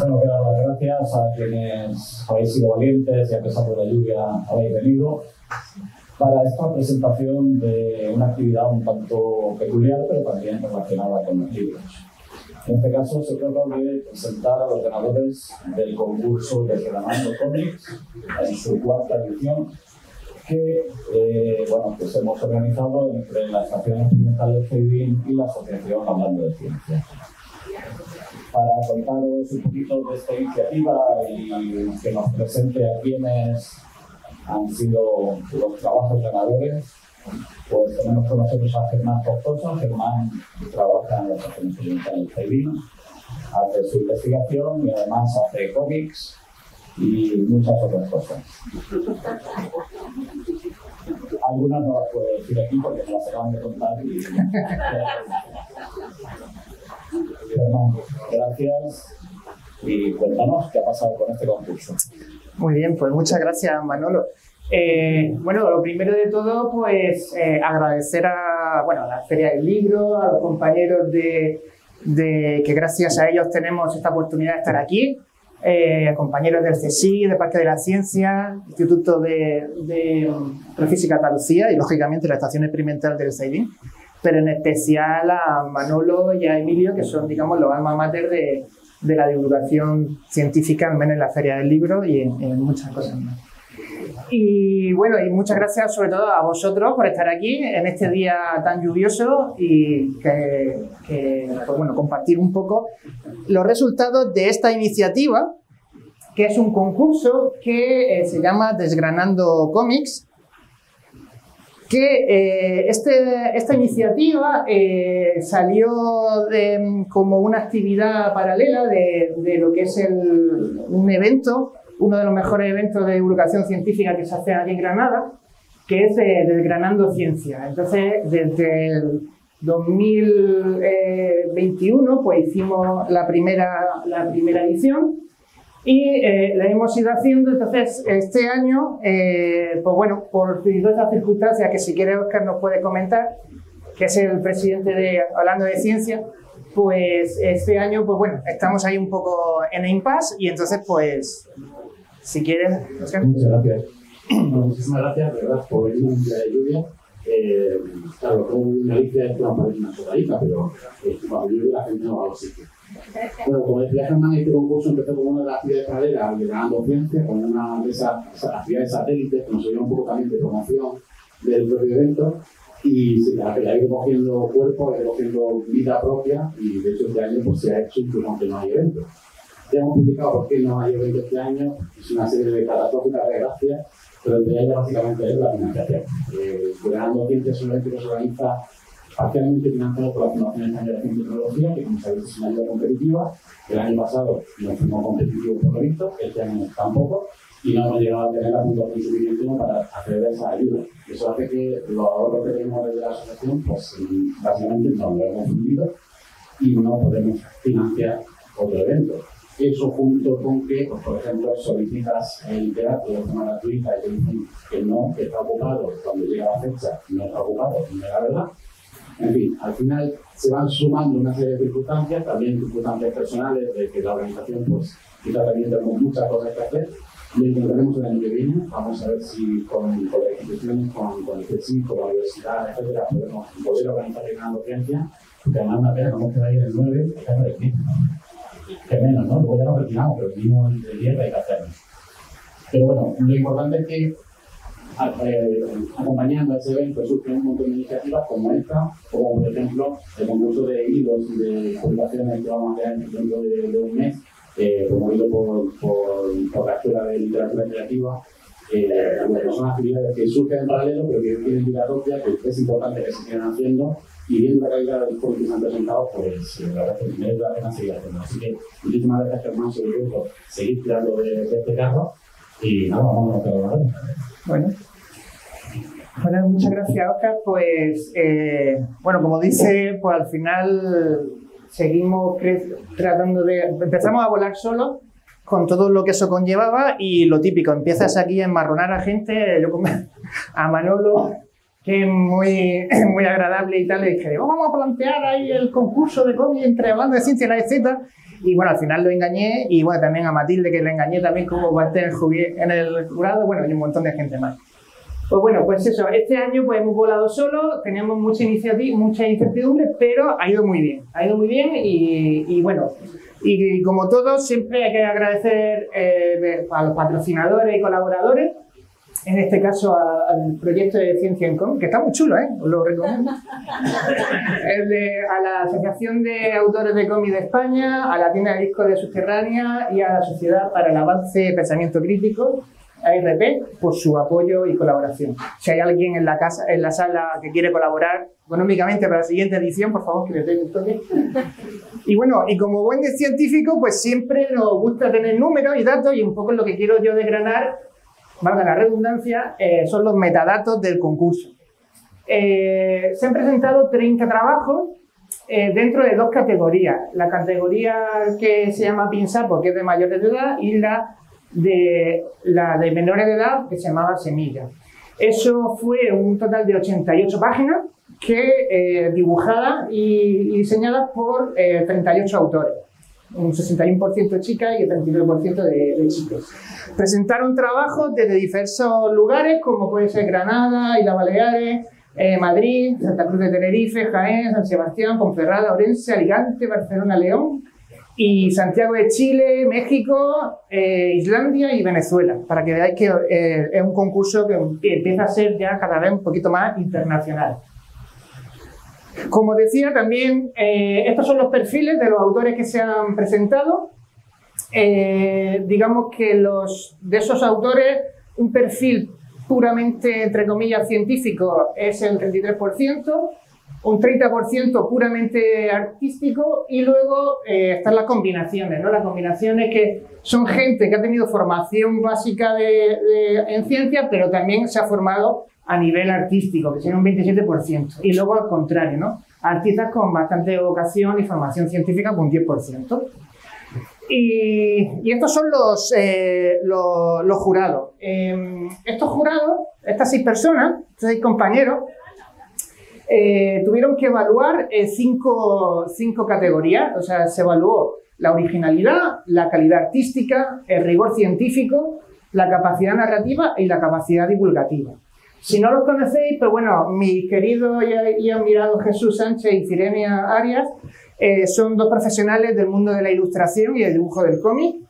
Tengo que dar las gracias a quienes habéis sido valientes y a pesar de la lluvia habéis venido para esta presentación de una actividad un tanto peculiar, pero también relacionada con los libros. En este caso se trata de presentar a los ganadores del concurso de Granando Comics en su cuarta edición, que eh, bueno, pues hemos organizado entre la Estación Experimental de Fading y la Asociación Hablando de Ciencia. Para contaros un poquito de esta iniciativa y que nos presente a quienes han sido los trabajos ganadores, pues tenemos con nosotros a Germán Tortosa. Germán trabaja en la Estación Experimental de Fading, hace su investigación y además hace cómics y muchas otras cosas. Algunas no las puedo decir aquí porque me las acaban de contar. Y... gracias y cuéntanos qué ha pasado con este concurso. Muy bien, pues muchas gracias Manolo. Eh, bueno, lo primero de todo, pues eh, agradecer a, bueno, la Feria del Libro, a los compañeros de, de, que gracias a ellos tenemos esta oportunidad de estar aquí, eh, compañeros del CSI, de Parque de la Ciencia, Instituto de, de Física Andalucía y, lógicamente, la Estación Experimental del CEIDIN, pero en especial a Manolo y a Emilio, que son, digamos, los alma mater de, de la divulgación científica, al menos en la Feria del Libro y en, muchas cosas más. Y bueno, y muchas gracias sobre todo a vosotros por estar aquí en este día tan lluvioso y que, pues bueno, compartir un poco los resultados de esta iniciativa, que es un concurso que eh, se llama Desgranando Comics, que eh, este, esta iniciativa eh, salió como una actividad paralela de, lo que es el, un evento uno de los mejores eventos de divulgación científica que se hace aquí en Granada, que es eh, Desgranando Ciencia. Entonces, desde el 2021, pues hicimos la primera, la primera edición y eh, la hemos ido haciendo. Entonces, este año, eh, pues bueno, por diversas circunstancias que si quiere Oscar nos puede comentar, que es el presidente de Hablando de Ciencia, pues este año, pues bueno, estamos ahí un poco en impasse y entonces, pues si quieres, Muchas gracias. muchísimas gracias, de verdad, por venir un día de lluvia. Eh, claro, con Galicia es una parece una soladita, pero eh, la gente no va a los sitios. Bueno, como decía Germán, este concurso empezó como una de las actividades paralelas de Ganando Ciencia, con una de esas, actividades satélites que nos ayudan un poco también de promoción del propio evento. Y sí, la ha ido cogiendo cuerpo, ha ido cogiendo vida propia, y de hecho este año pues, se ha hecho incluso aunque no hay evento. Ya hemos publicado por qué no hay evento este año, es una serie de catastróficas desgracias, pero entre ellas básicamente es la financiación. Eh, es un evento que se organiza parcialmente financiado por la Fundación Española de Tecnología, que como sabéis es una ayuda competitiva. El año pasado no fuimos competitivos por lo visto, este año tampoco, y no hemos llegado a tener la puntuación suficiente para acceder a esa ayuda. Eso hace que los ahorros que tenemos desde la asociación, pues básicamente no lo hemos fundido y no podemos financiar otro evento. Eso junto con que, pues, por ejemplo, solicitas el teatro de forma gratuita y te dicen que no, que está ocupado cuando llega la fecha, no está ocupado, no es la verdad. En fin, al final se van sumando una serie de circunstancias, también circunstancias personales, de que la organización, pues, quizá también tenemos muchas cosas que hacer. Y intentaremos el año que viene, vamos a ver si con, las instituciones, con, el CSIC, con la universidad, etcétera, podemos poder organizar una ciencia, porque además una pena, vamos a ir el 9, que es el que menos, ¿no? Luego ya lo retiramos, pero el mínimo de 10 hay que hacerlo. Pero bueno, lo importante es que eh, acompañando a ese evento surgen un montón de iniciativas como esta, como por ejemplo el concurso de hilos y de publicaciones que vamos a hacer dentro de, de un mes, eh, promovido por, por, por, la Escuela de Literatura Creativa. Eh, bueno, son actividades que surgen en paralelo, pero que tienen vida propia, que es importante que se sigan haciendo y viendo la calidad de los juegos que se han presentado, pues eh, la verdad es que merece la pena seguir haciendo. Así que muchísimas gracias, Germán, sobre todo seguir tirando de, de este carro. Y nada, vamos a ver. Bueno. Bueno, muchas gracias, Oscar. Pues, eh, bueno, como dice, pues al final seguimos tratando de... Empezamos a volar solos con todo lo que eso conllevaba y lo típico, empiezas aquí a enmarronar a gente, yo a Manolo que es muy, muy agradable y tal, le dije, vamos a plantear ahí el concurso de cómic entre hablando de ciencia y la EZ. Y bueno, al final lo engañé y bueno, también a Matilde que le engañé también como va a estar en el jurado, bueno, y un montón de gente más. Pues bueno, pues eso, este año pues hemos volado solo, teníamos mucha iniciativa, mucha incertidumbre, pero ha ido muy bien, ha ido muy bien y, bueno, y, como todos siempre hay que agradecer eh, a los patrocinadores y colaboradores, en este caso al proyecto de Ciencia en Com, que está muy chulo, ¿eh? Os lo recomiendo. a la Asociación de Autores de Cómic de España, a la tienda de discos de Subterránea y a la Sociedad para el Avance de Pensamiento Crítico ARP por su apoyo y colaboración. Si hay alguien en la casa, en la sala que quiere colaborar económicamente para la siguiente edición, por favor, que le dé un toque. Y bueno, y como buen científico, pues siempre nos gusta tener números y datos y un poco lo que quiero yo desgranar, valga la redundancia, eh, son los metadatos del concurso. Eh, se han presentado 30 trabajos eh, dentro de dos categorías. La categoría que se llama PINSA porque es de mayores de edad y la de la de menores de edad que se llamaba Semilla. Eso fue un total de 88 páginas que eh, dibujadas y, diseñadas por 38 eh, autores, un 61% chicas y el 39% de, de, chicos. Presentaron trabajos desde diversos lugares, como puede ser Granada, Islas Baleares, eh, Madrid, Santa Cruz de Tenerife, Jaén, San Sebastián, Ponferrada, Orense, Alicante, Barcelona, León, y Santiago de Chile, México, eh, Islandia y Venezuela, para que veáis que eh, es un concurso que empieza a ser ya cada vez un poquito más internacional. Como decía, también eh, estos son los perfiles de los autores que se han presentado. digamos que los, de esos autores, un perfil puramente, entre comillas, científico es el 33%, un 30% puramente artístico y luego eh, están las combinaciones, ¿no? Las combinaciones que son gente que ha tenido formación básica de, en ciencia, pero también se ha formado a nivel artístico, que tiene un 27%. Y luego al contrario, ¿no? Artistas con bastante vocación y formación científica con 10%. Y, estos son los, eh, los, jurados. Em, estos jurados, estas seis personas, estos seis compañeros, eh, tuvieron que evaluar eh, cinco, cinco, categorías, o sea, se evaluó la originalidad, la calidad artística, el rigor científico, la capacidad narrativa y la capacidad divulgativa. Si no los conocéis, pues bueno, mi querido y, admirado Jesús Sánchez y Cirenia Arias eh, son dos profesionales del mundo de la ilustración y el dibujo del cómic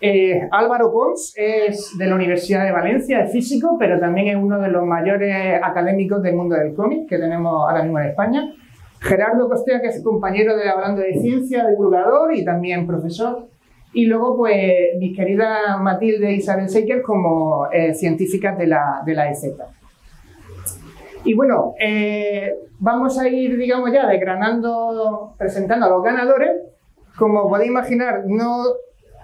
eh, Álvaro Pons es de la Universidad de Valencia, es físico, pero también es uno de los mayores académicos del mundo del cómic que tenemos ahora mismo en España. Gerardo Costea, que es compañero de Hablando de Ciencia, divulgador y también profesor. Y luego, pues, mi querida Matilde Isabel Seiker como eh, científica de la, de la EZ. Y bueno, eh, vamos a ir, digamos ya, desgranando, presentando a los ganadores. Como podéis imaginar, no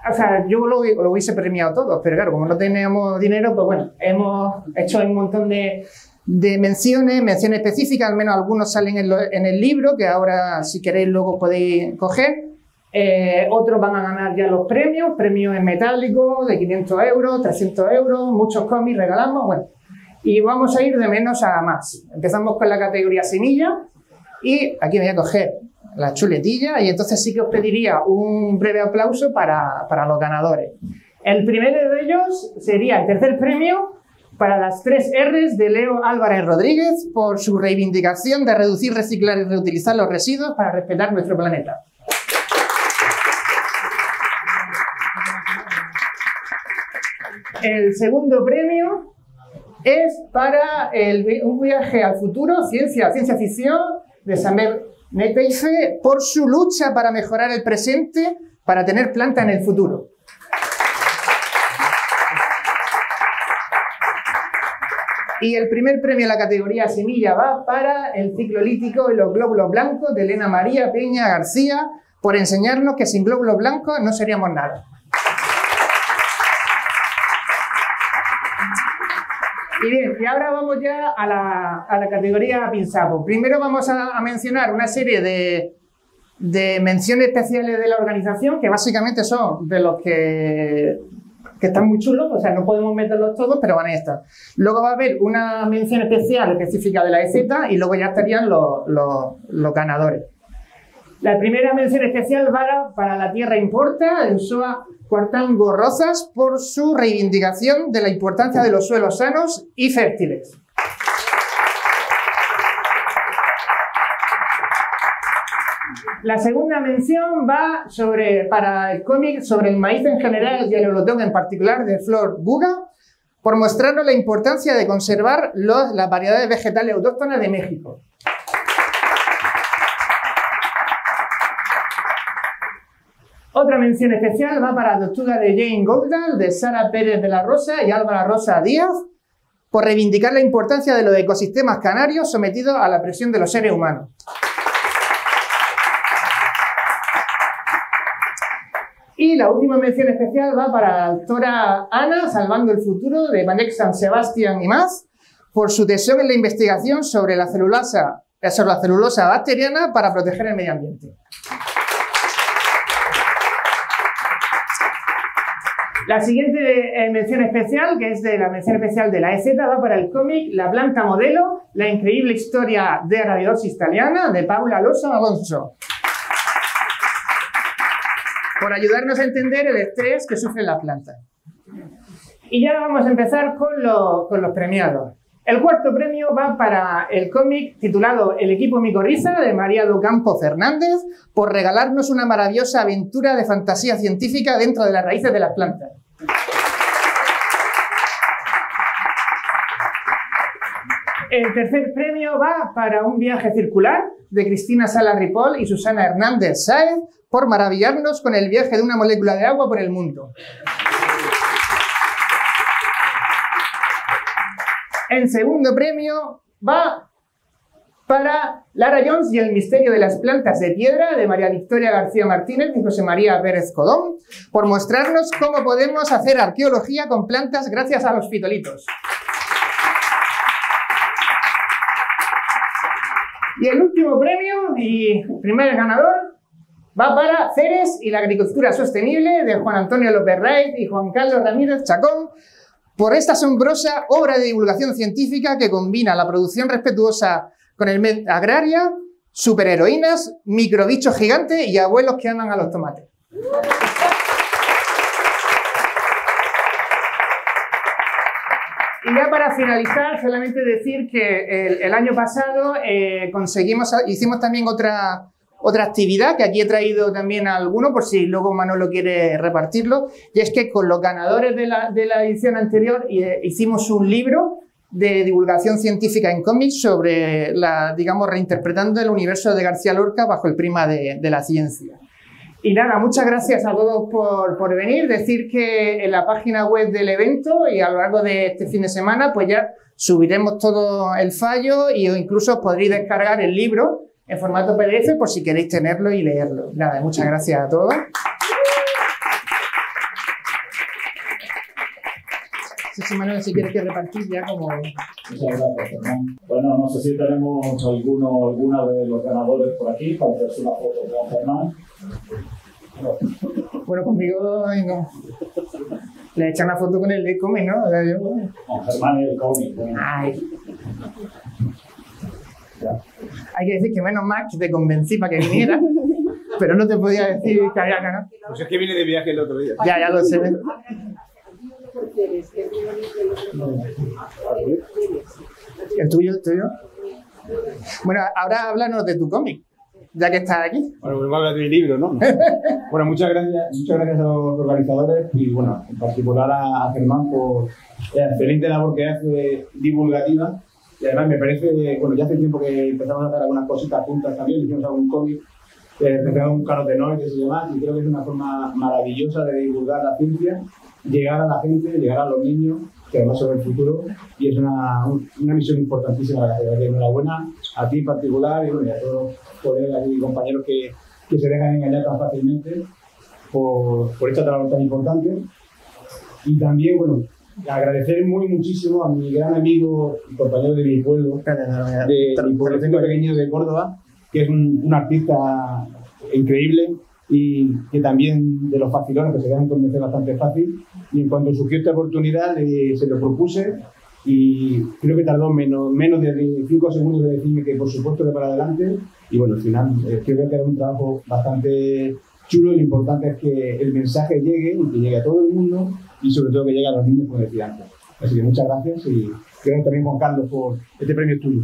o sea, yo lo, hubiese premiado todo, pero claro, como no tenemos dinero, pues bueno, hemos hecho un montón de, menciones, menciones específicas, al menos algunos salen en, el libro, que ahora si queréis luego podéis coger. Eh, otros van a ganar ya los premios, premios en metálico de 500 euros, 300 euros, muchos cómics regalamos, bueno. Y vamos a ir de menos a más. Empezamos con la categoría semilla y aquí voy a coger la chuletilla y entonces sí que os pediría un breve aplauso para, para los ganadores. El primero de ellos sería el tercer premio para las tres R's de Leo Álvarez Rodríguez por su reivindicación de reducir, reciclar y reutilizar los residuos para respetar nuestro planeta. El segundo premio es para el, un viaje al futuro, ciencia, ciencia ficción, de Samer Neteife por su lucha para mejorar el presente para tener planta en el futuro. Y el primer premio en la categoría semilla va para el ciclo lítico y los glóbulos blancos de Elena María Peña García por enseñarnos que sin glóbulos blancos no seríamos nada. Y bien, y ahora vamos ya a la, a la categoría Pinsapo. Primero vamos a, mencionar una serie de, de, menciones especiales de la organización, que básicamente son de los que, que, están muy chulos, o sea, no podemos meterlos todos, pero van a estar. Luego va a haber una mención especial específica de la EZ y luego ya estarían los, los, los ganadores. La primera mención especial va para La Tierra Importa, en SOA Cuartango Rozas, por su reivindicación de la importancia de los suelos sanos y fértiles. La segunda mención va sobre, para el cómic sobre el maíz en general y el olotón en particular de Flor Buga, por mostrarnos la importancia de conservar las variedades vegetales autóctonas de México. Otra mención especial va para la doctora de Jane Goldal, de Sara Pérez de la Rosa y Álvara Rosa Díaz, por reivindicar la importancia de los ecosistemas canarios sometidos a la presión de los seres humanos. Y la última mención especial va para la doctora Ana, Salvando el Futuro, de Manex San Sebastián y más, por su tesón en la investigación sobre la, celulosa, sobre la celulosa bacteriana para proteger el medio ambiente. La siguiente eh, mención especial, que es de la mención especial de la EZ, va para el cómic La planta modelo, la increíble historia de Rabidosis italiana, de Paula Alonso Alonso por ayudarnos a entender el estrés que sufre la planta. Y ya vamos a empezar con los premiados. El cuarto premio va para el cómic titulado El equipo Micorriza de María Campo Fernández por regalarnos una maravillosa aventura de fantasía científica dentro de las raíces de las plantas. El tercer premio va para un viaje circular de Cristina Sala Ripoll y Susana Hernández Sáez por maravillarnos con el viaje de una molécula de agua por el mundo. El segundo premio va para Lara Jones y el misterio de las plantas de piedra de María Victoria García Martínez y José María Pérez Codón, por mostrarnos cómo podemos hacer arqueología con plantas gracias a los fitolitos. Y el último premio y primer ganador va para Ceres y la agricultura sostenible de Juan Antonio López Rey y Juan Carlos Ramírez Chacón por esta asombrosa obra de divulgación científica que combina la producción respetuosa con el medio agraria, superheroínas, microbichos gigantes y abuelos que aman a los tomates. Y ya para finalizar, solamente decir que el, año pasado eh, conseguimos, hicimos también otra, otra actividad que aquí he traído también a alguno, por si luego Manolo quiere repartirlo, y es que con los ganadores de la, edición anterior eh, hicimos un libro de divulgación científica en cómics sobre, la, digamos, reinterpretando el universo de García Lorca bajo el prima de, la ciencia. Y nada, muchas gracias a todos por, por, venir. Decir que en la página web del evento y a lo largo de este fin de semana, pues ya subiremos todo el fallo y incluso podréis descargar el libro en formato PDF por si queréis tenerlo y leerlo. Nada, muchas gracias a todos. Si quieres que repartir ya como... Muchas gracias, Bueno, no sé si tenemos alguno, alguna de los ganadores por aquí para hacerse una foto con Germán. Bueno, conmigo no. Le echan una foto con el de cómic, ¿no? O sea, yo... Con Germán y el cómic. Ay. Hay que decir que menos mal que te convencí para que viniera, pero no te podía decir que había ganado. Pues es que vine de viaje el otro día. Ya, ya lo sé. ¿El tuyo, el tuyo? Bueno, ahora háblanos de tu cómic, ya que estás aquí. Bueno, pues a hablar de mi libro, ¿no? bueno, muchas gracias, muchas gracias a los organizadores y, bueno, en particular a, Germán por la excelente labor que hace divulgativa. Y además me parece, bueno, ya hace tiempo que empezamos a hacer algunas cositas juntas también, hicimos algún cómic, eh, empezamos un carotenoides y demás, y creo que es una forma maravillosa de divulgar la ciencia llegar a la gente, llegar a los niños, que además son el futuro, y es una, una misión importantísima. Enhorabuena a ti en particular y, bueno, a todos los colegas y compañeros que, que se dejan engañar tan fácilmente por, por esta tan importante. Y también, bueno, agradecer muy muchísimo a mi gran amigo y compañero de mi pueblo, de mi pueblo pequeño de Córdoba, que es un, un artista increíble, y que también de los facilones que se dejan convencer bastante fácil. Y en cuanto surgió esta oportunidad, se lo propuse y creo que tardó menos, menos de 5 segundos de decirme que por supuesto que para adelante. Y bueno, al final eh, creo que era un trabajo bastante chulo. Lo importante es que el mensaje llegue y que llegue a todo el mundo y sobre todo que llegue a los niños, como decía antes. Así que muchas gracias y gracias también Juan Carlos por este premio tuyo.